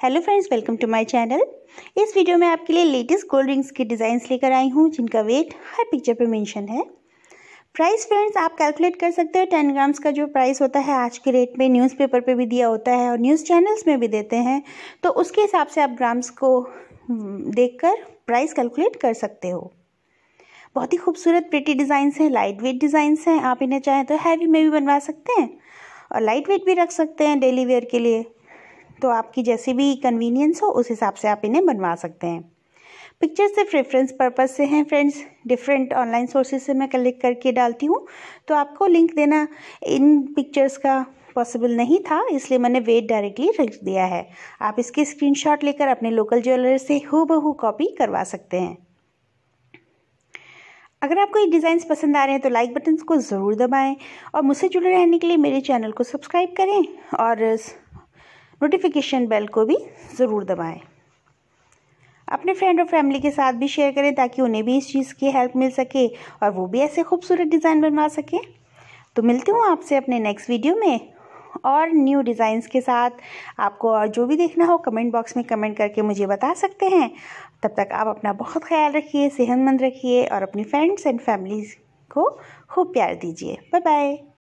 Hello friends welcome to my channel इस video में आपके लिए लेटेस्ट गोल्ड रिंग्स के डिज़ाइंस लेकर आई हूँ, जिनका वेट हर पिक्चर पे मेंशन है। प्राइस फ्रेंड्स आप कैलकुलेट कर सकते हो टेन ग्राम्स का जो प्राइस होता है, आज के रेट में न्यूज़पेपर पे भी दिया होता है और न्यूज़ चैनल्स में भी देते हैं। तो उसके हिसाब से आप ग्राम्स को देख प्राइस कैलकुलेट कर सकते हो। बहुत ही खूबसूरत प्रिटी डिज़ाइंस हैं लाइट वेट डिज़ाइंस हैं। आप इन्हें चाहें तो हैवी में भी बनवा सकते हैं और लाइट वेट भी रख सकते हैं डेली वेयर के लिए। तो आपकी जैसी भी कन्वीनियंस हो, उस हिसाब से आप इन्हें बनवा सकते हैं। पिक्चर सिर्फ़ रेफरेंस पर्पज़ से हैं फ्रेंड्स डिफरेंट ऑनलाइन सोर्सेज से मैं कलेक्ट करके डालती हूँ। तो आपको लिंक देना, इन पिक्चर्स का पॉसिबल नहीं था, इसलिए मैंने वेट डायरेक्टली रख दिया है। आप इसके स्क्रीनशॉट लेकर अपने लोकल ज्वेलर से हु बहू कॉपी करवा सकते हैं। अगर आपको ये डिज़ाइंस पसंद आ रहे हैं तो लाइक बटन को ज़रूर दबाएँ और मुझसे जुड़े रहने के लिए मेरे चैनल को सब्सक्राइब करें और नोटिफिकेशन बेल को भी ज़रूर दबाएँ। अपने फ्रेंड और फैमिली के साथ भी शेयर करें ताकि उन्हें भी इस चीज़ की हेल्प मिल सके और वो भी ऐसे खूबसूरत डिज़ाइन बनवा सकें। तो मिलती हूँ आपसे अपने नेक्स्ट वीडियो में और न्यू डिज़ाइंस के साथ। आपको और जो भी देखना हो कमेंट बॉक्स में कमेंट करके मुझे बता सकते हैं। तब तक आप अपना बहुत ख्याल रखिए, सेहतमंद रखिए और अपनी फ्रेंड्स एंड फैमिलीज़ को खूब प्यार दीजिए। Bye bye